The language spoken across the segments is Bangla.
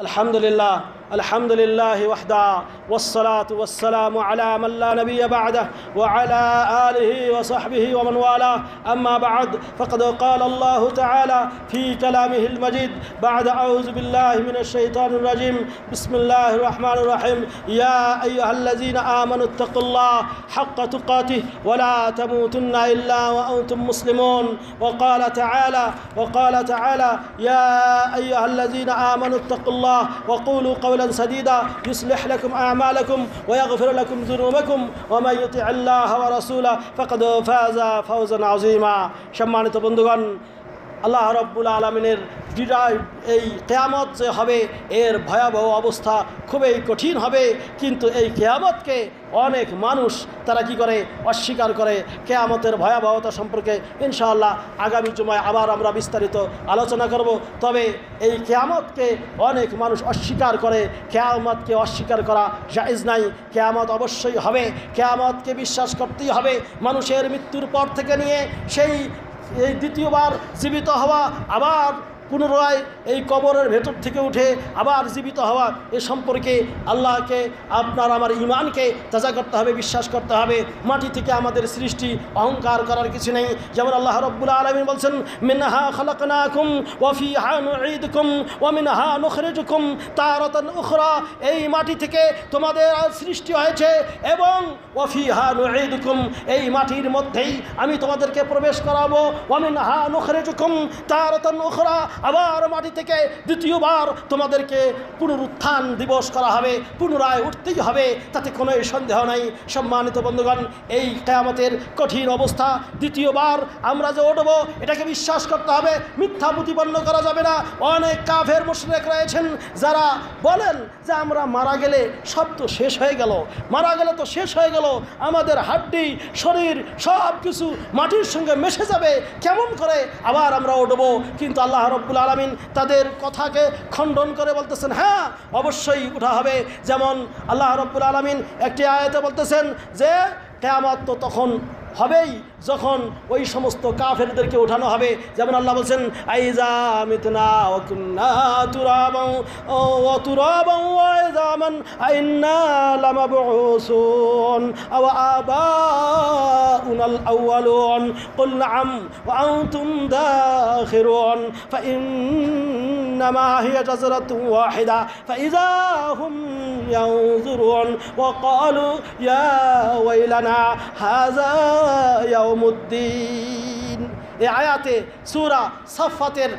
الحمد لله. الحمد لله وحده والصلاة والسلام على من لا نبي بعده وعلى آله وصحبه ومن والاه. أما بعد فقد قال الله تعالى في كلامه المجيد بعد أعوذ بالله من الشيطان الرجيم بسم الله الرحمن الرحيم يا أيها الذين آمنوا اتقوا الله حق تقاته ولا تموتن إلا وأنتم مسلمون. وقال تعالى وقال تعالى يا أيها الذين آمنوا اتقوا الله وقولوا قولا سديدا يصلح لكم أعمالكم ويغفر لكم ذنوبكم ومن يطع الله ورسوله فقد فاز فوزا عظيما সম্মানিত বন্ধুগণ আল্লাহ রব্বুল আলমিনের বিদায় এই কেয়ামত যে হবে, এর ভয়াবহ অবস্থা খুবই কঠিন হবে। কিন্তু এই কেয়ামতকে অনেক মানুষ তারা কি করে? অস্বীকার করে। কেয়ামতের ভয়াবহতা সম্পর্কে ইনশাআল্লাহ আগামী জুমায় আবার আমরা বিস্তারিত আলোচনা করব। তবে এই কেয়ামতকে অনেক মানুষ অস্বীকার করে। কেয়ামতকে অস্বীকার করা জায়েজ নাই। কেয়ামত অবশ্যই হবে। কেয়ামতকে বিশ্বাস করতেই হবে। মানুষের মৃত্যুর পর থেকে নিয়ে সেই, এই দ্বিতীয়বার জীবিত হওয়া আবার পুনরায় এই কবরের ভেতর থেকে উঠে আবার জীবিত হওয়া এ সম্পর্কে আল্লাহকে, আপনার আমার ইমানকে তাজা করতে হবে, বিশ্বাস করতে হবে। মাটি থেকে আমাদের সৃষ্টি অহংকার করার কিছু নেই। যেমন আল্লাহ রব্বুল আলমী বলছেন, মিনহা খালাকনাকুম ওয়াফি হা নুঈদকুম ওয়া মিনহা নুখরিজুকুম তারাতান উখরা। এই মাটি থেকে তোমাদের সৃষ্টি হয়েছে এবং ওয়াফি হা নুঈদকুম এই মাটির মধ্যেই আমি তোমাদেরকে প্রবেশ করাবো। ওয়া মিনহা নুখরিজুকুম তারাতান উখরা। আবার মাটি থেকে দ্বিতীয়বার তোমাদেরকে পুনরুত্থান দিবস করা হবে, পুনরায় উঠতেই হবে, তাতে কোনো সন্দেহ নাই। সম্মানিত বন্ধুগণ, এই কেয়ামতের কঠিন অবস্থা, দ্বিতীয়বার আমরা যে উঠবো, এটাকে বিশ্বাস করতে হবে, মিথ্যা প্রতিপন্ন করা যাবে না। অনেক কাফের মুশরেক রয়েছেন যারা বলেন যে আমরা মারা গেলে সব তো শেষ হয়ে গেল, মারা গেলে তো শেষ হয়ে গেল, আমাদের হাড্ডি, শরীর সব কিছু মাটির সঙ্গে মিশে যাবে, কেমন করে? আবার আমরা উঠবো, কিন্তু আল্লাহ রব্বুল আলমিন তাদের কথাকে খণ্ডন করে বলতেছেন হ্যাঁ অবশ্যই উঠা হবে। যেমন আল্লাহ রব্বুল আলমিন একটি আয়াতে বলতেছেন যে, কেয়ামত তো তখন হবেই যখন ওই সমস্ত কাফেরদেরকে ওঠানো হবে যেমন আল্লাহ বলছেন আইজা মিতনা ও কুন্না তুরাবাউ ও তুরাবাউ আইজামান আইন্না লামাবউসুন আও আবাউনাল আউয়ালুন কুল নাম ওয়া আনতুম দাখিরুন فإنما هي جزرة واحدة فإذا هم ينظرون وقالوا يا ويلنا هذا আয়াতে সুরা সাফাতের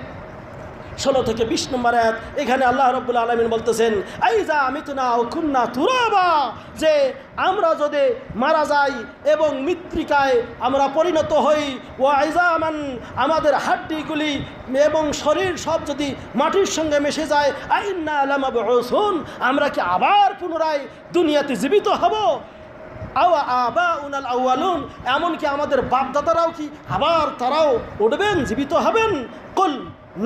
ষোলো থেকে বিশ নম্বর এক এখানে আল্লাহ রব্বুল আলমিন বলতেছেন এই যা আমি তো না খুন্না তুরাবা যে আমরা যদি মারা যাই এবং মৃত্তিকায় আমরা পরিণত হই, ও আইজা আমান আমাদের হাড্ডিগুলি এবং শরীর সব যদি মাটির সঙ্গে মিশে যায়, আইন্না আলামা আমরা কি আবার পুনরায় দুনিয়াতে জীবিত হব? আওয়া আবা উনাল এমনকি আমাদের বাপদাদারাও কি আবার তারাও উঠবেন, জীবিত হবেন? কুল,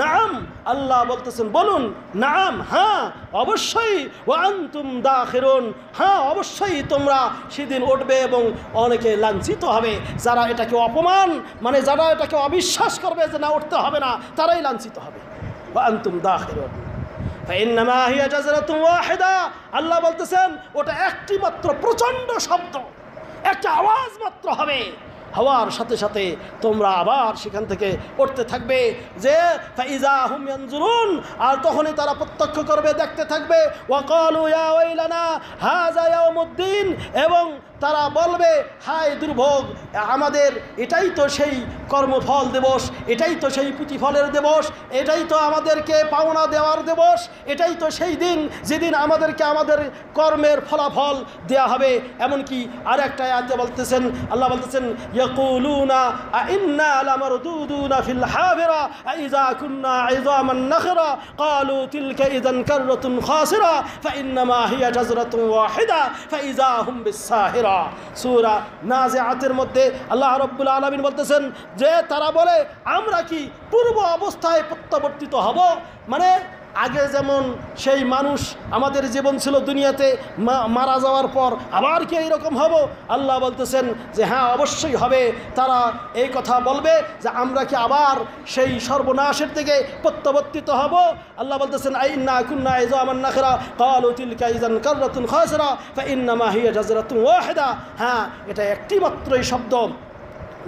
নাম, আল্লাহ বলতেছেন, বলুন, নাম হ্যাঁ অবশ্যই ওয়ান্তুম দা খেরুন হ্যাঁ অবশ্যই তোমরা সেদিন উঠবে এবং অনেকে লাঞ্ছিত হবে। যারা এটাকে অপমান মানে যারা এটাকে অবিশ্বাস করবে যে না, উঠতে হবে না, তারাই লাঞ্ছিত হবে। ওয়ান্তুম দা খেরুন আল্লাহ বলতেছেন, ওটা একটি মাত্র প্রচণ্ড শব্দ, একটা আওয়াজ মাত্র হবে। হওয়ার সাথে সাথে তোমরা আবার সেখান থেকে পড়তে থাকবে যে আর তখনই তারা প্রত্যক্ষ করবে, দেখতে থাকবে এবং তারা বলবে, হায় দুর্ভোগ, আমাদের এটাই তো সেই কর্মফল দিবস, এটাই তো সেই প্রতিফলের দিবস, এটাই তো আমাদেরকে পাওনা দেওয়ার দিবস, এটাই তো সেই দিন যেদিন আমাদেরকে আমাদের কর্মের ফলাফল দেয়া হবে। এমনকি আর একটা আয়াতে বলতেছেন, আল্লাহ বলতেছেন, ইয়াকুলুনা ইন্না লামারদুদুনা ফিল হাবিরা আইজা কুন্না ইযামান নাখরা ক্বালু তিলকা ইযান কাররাতুন খাসিরা ফাইন্নামা হিয়া জাজরাতুন ওয়াহিদা ফাইযা হুম বিসাহিরা সূরা নাজিআতের মধ্যে আল্লাহ রব্বুল আলামিন বলতেছেন যে তারা বলে, আমরা কি পূর্ব অবস্থায় প্রত্যাবর্তিত হব? মানে আগে যেমন সেই মানুষ আমাদের জীবন ছিল দুনিয়াতে মারা যাওয়ার পর আবার কি এইরকম হব? আল্লাহ বলতেছেন যে হ্যাঁ অবশ্যই হবে। তারা এই কথা বলবে যে আমরা কি আবার সেই সর্বনাশের থেকে প্রত্যাবর্তিত হব? আল্লাহ বলতেছেন আইন্না কুন্না ইজামান নাখরা, কালু তিলকা ইজান কাররাতুন খাসরা, ফা ইন্নামা হিয়া জাজরাতুন ওয়াহিদা। হ্যাঁ এটা একটি মাত্রই শব্দ।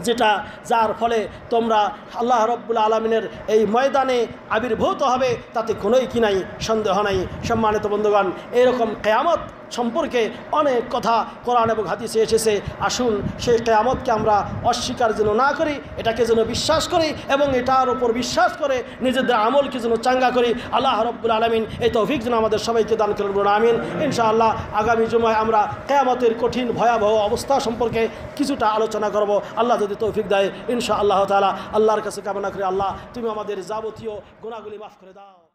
যেটা যার ফলে তোমরা আল্লাহ রব্বুল আলমিনের এই ময়দানে আবির্ভূত হবে, তাতে কোনোই কি নাই, সন্দেহ নাই। সম্মানিত বন্ধুগণ, এরকম কেয়ামত সম্পর্কে অনেক কথা কোরআন এবং হাদিসে এসেছে। আসুন সেই কেয়ামতকে আমরা অস্বীকার যেন না করি, এটাকে যেন বিশ্বাস করি এবং এটার উপর বিশ্বাস করে নিজেদের আমলকে যেন চাঙ্গা করি। আল্লাহ রব্বুল আলমিন এই তৌফিক যেন আমাদের সবাইকে দান করবেন আমিন। ইনশাআল্লাহ আগামী জুমায় আমরা কেয়ামতের কঠিন ভয়াবহ অবস্থা সম্পর্কে কিছুটা আলোচনা করব। আল্লাহ যদি তৌফিক দেয় ইনশা আল্লাহ তালা আল্লাহর কাছে কামনা করি। আল্লাহ, তুমি আমাদের যাবতীয় গুণাগুলি মাফ করে দাও।